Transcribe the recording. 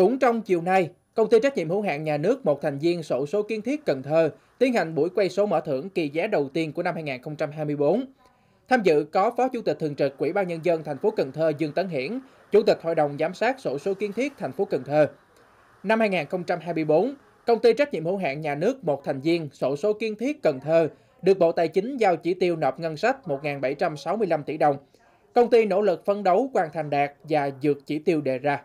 Cũng trong chiều nay, công ty trách nhiệm hữu hạn nhà nước một thành viên sổ số kiến thiết Cần Thơ tiến hành buổi quay số mở thưởng kỳ giá đầu tiên của năm 2024. Tham dự có Phó Chủ tịch thường trực Ủy ban nhân dân thành phố Cần Thơ Dương Tấn Hiển, Chủ tịch Hội đồng giám sát sổ số kiến thiết thành phố Cần Thơ. Năm 2024, công ty trách nhiệm hữu hạn nhà nước một thành viên sổ số kiến thiết Cần Thơ được Bộ Tài chính giao chỉ tiêu nộp ngân sách 1.765 tỷ đồng. Công ty nỗ lực phấn đấu hoàn thành đạt và vượt chỉ tiêu đề ra.